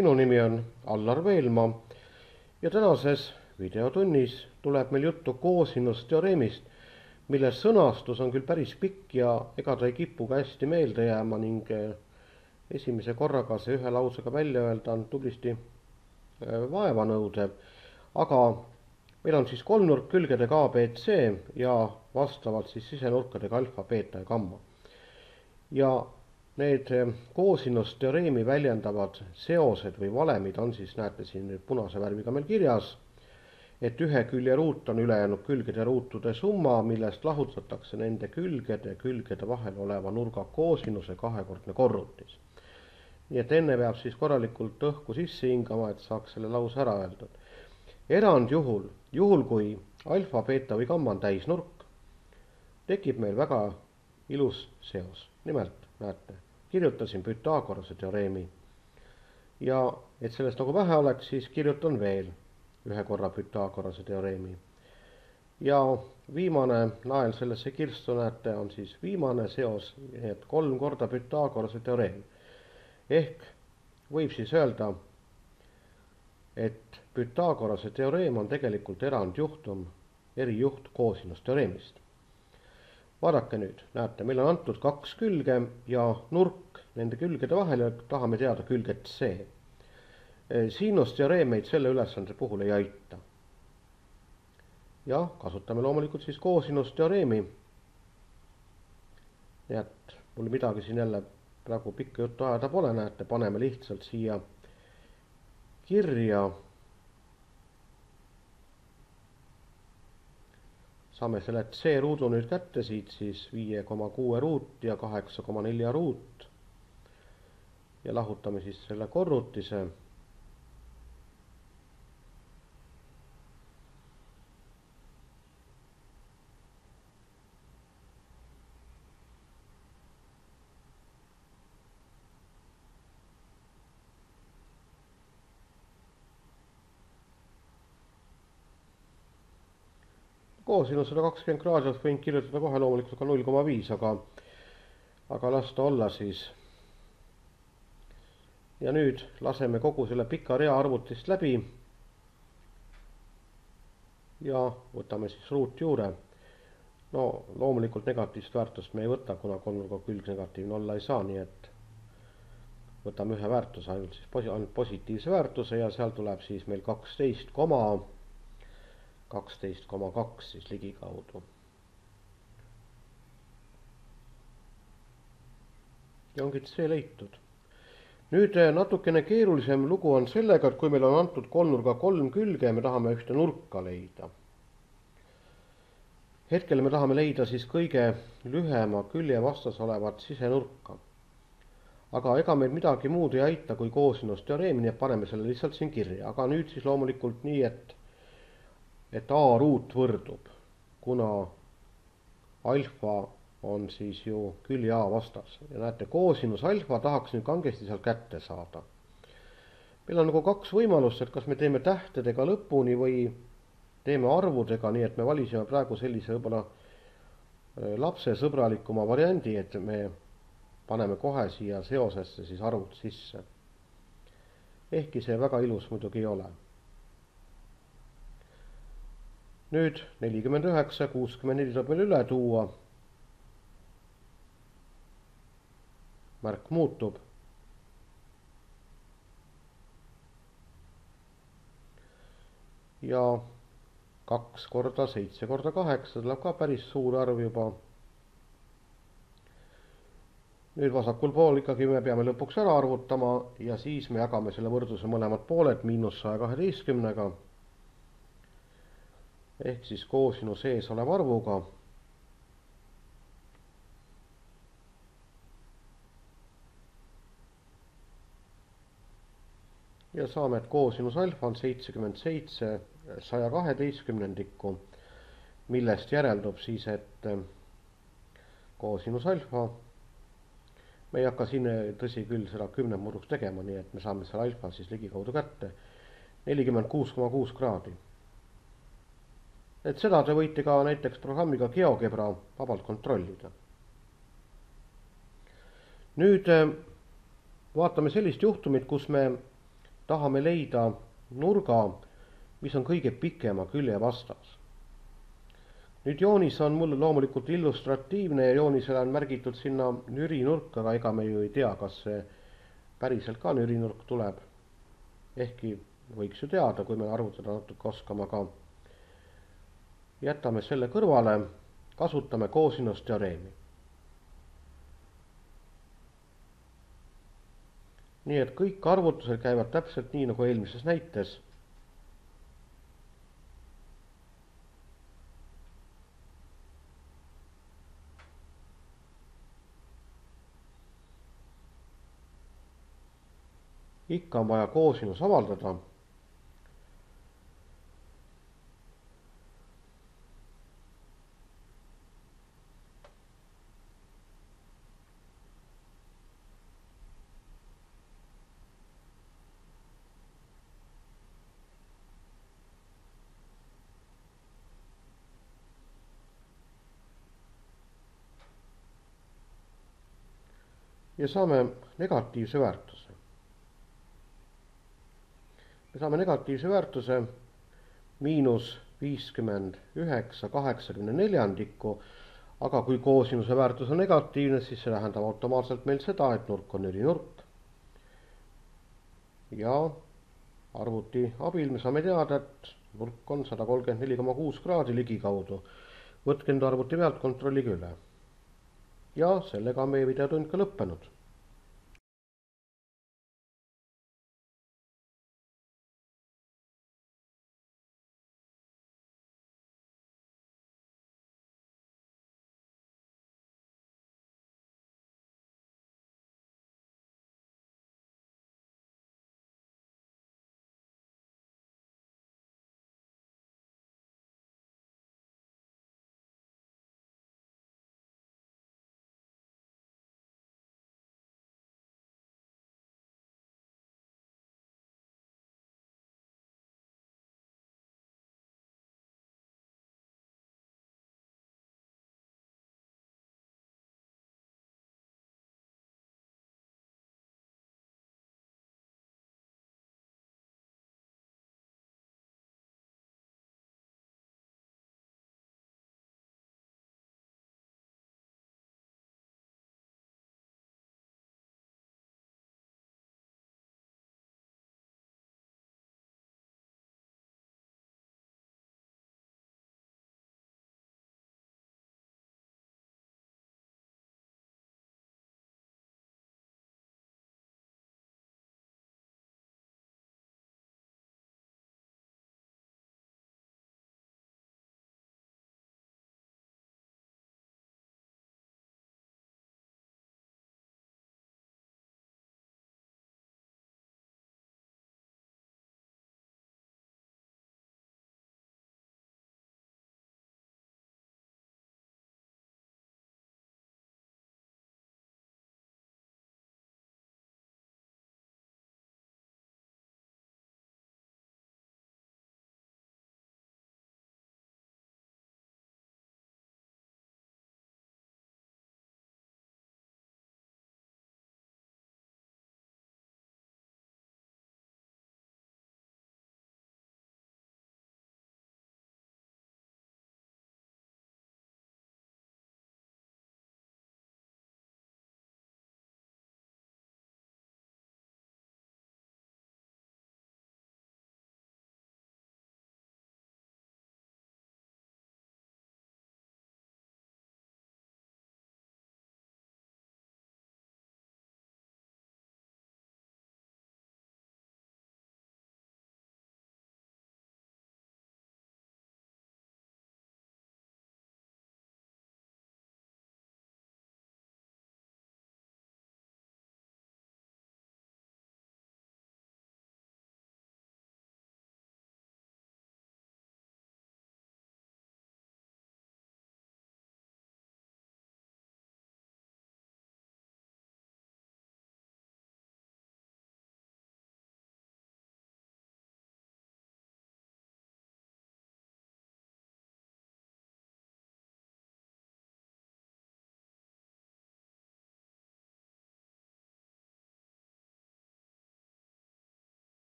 minu nimi on Allar Veelmaa ja tänases videotunnis tuleb meil juttu koosinusteoreemist, mille sõnastus on küll päris pikk ja ega ta ei kipu ka hästi meelde jääma ning eh, esimese korraga see ühe lausega välja öelda on tublisti eh, vaevanõudev, aga meil on siis kolmnurk külgedega A, B, C ja vastavalt siis sisenurkadega alfa, beeta ja gamma. ja need eh, koosinusteoreemi väljendavad seosed või valemid on siis, näete siin nüüd punase värviga meil kirjas et ühe külje ruut on ülejäänud külgede ruutude summa, millest lahutatakse nende külgede, külgede vahel oleva nurga koosinuse kahekordne korrutis. nii et enne peab siis korralikult õhku sisse hingama, et saaks selle lause ära öeldud. erandjuhul, juhul kui alfa, beeta või gamma on täisnurk, tekib meil väga ilus seos. nimelt, näete, kirjutasin Pythagorase teoreemi. ja et sellest nagu vähe oleks, siis kirjutan veel ühe korra Pythagorase teoreemi. ja viimane nael sellesse kirstu, näete, on siis viimane seos, nii et kolm korda Pythagorase teoreem. ehk võib siis öelda, et Pythagorase teoreem on tegelikult erandjuhtum, erijuht koosinusteoreemist. Vaadake nüüd, näete, meil on antud kaks külge ja nurk nende külgede vahel ja tahame teada külget C siinusteoreem meid selle ülesande puhul ei aita. jah, kasutame loomulikult siis koosinusteoreemi. nii et mul midagi siin jälle praegu pikka juttu ajada pole, näete, paneme lihtsalt siia kirja. Saame selle C ruudu nüüd kätte siit siis viie koma kuue ruut ja kaheksa koma nelja ruut. ja lahutame siis selle korrutise koosinus sada kakskümmend kraadi võinud kirjutada kohe loomulikult ka null koma viis, aga, aga las ta olla siis. ja nüüd laseme kogu selle pika rea arvutist läbi. ja võtame siis ruutjuure. no loomulikult negatiivset väärtust me ei võta, kuna kolmnurga külg negatiivne olla ei saa, nii et võtame ühe väärtuse ainult siis ainult positiivse väärtuse ja seal tuleb siis meil kaksteist koma kaksteist koma kaks siis ligikaudu. ja ongi see leitud. nüüd eh, natukene keerulisem lugu on sellega, et kui meil on antud kolmnurga kolm külge ja me tahame ühte nurka leida. hetkel me tahame leida siis kõige lühema külje vastas olevat sisenurka. aga ega meil midagi muud ei aita kui koosinusteoreem, nii et paneme selle lihtsalt siin kirja, aga nüüd siis loomulikult nii, et et A ruut võrdub, kuna alfa on siis ju külje A vastas ja näete, koosinus alfa tahaks nüüd kangesti seal kätte saada. meil on nagu kaks võimalust, et kas me teeme tähtedega lõpuni või teeme arvudega, nii et me valisime praegu sellise võib-olla äh, lapsesõbralikuma variandi, et me paneme kohe siia seosesse siis arvud sisse. ehkki see väga ilus muidugi ei ole nüüd nelikümmend üheksa, kuuskümmend neli tuleb meil üle tuua. märk muutub. ja kaks korda seitse korda kaheksa tuleb ka päris suur arv juba. nüüd vasakul pool ikkagi me peame lõpuks ära arvutama ja siis me jagame selle võrdluse mõlemad pooled miinus saja kaheteistkümnega ehk siis koosinu sees oleva arvuga. ja saame, et koosinus alfa on seitsekümmend seitse saja kaheteistkümnendikku, millest järeldub siis, et koosinus alfa, me ei hakka siin, tõsi küll, seda kümnendmurruks tegema, nii et me saame selle alfa siis ligikaudu kätte, nelikümmend kuus koma kuus kraadi et seda te võite ka näiteks programmiga GeoGebra vabalt kontrollida. nüüd äh, vaatame sellist juhtumit, kus me tahame leida nurga, mis on kõige pikema külje vastas. nüüd joonis on mul loomulikult illustratiivne ja joonisele on märgitud sinna nürinurk, aga ega me ju ei tea, kas see päriselt ka nürinurk tuleb. ehkki võiks ju teada, kui me arvutada natuke oskame, aga jätame selle kõrvale, kasutame koosinusteoreemi. nii et kõik arvutused käivad täpselt nii nagu eelmises näites ikka on vaja koosinus avaldada. Ja saame negatiivse väärtuse. me saame negatiivse väärtuse miinus viiskümmend üheksa kaheksakümne neljandikku, aga kui koosinuse väärtus on negatiivne, siis see tähendab automaatselt meil seda, et nurk on ülinurk. ja arvuti abil me saame teada, et nurk on sada kolmkümmend neli koma kuus kraadi ligikaudu. võtke nüüd arvuti pealt, kontrollige üle. Ja sellega on meie videotund ka lõppenud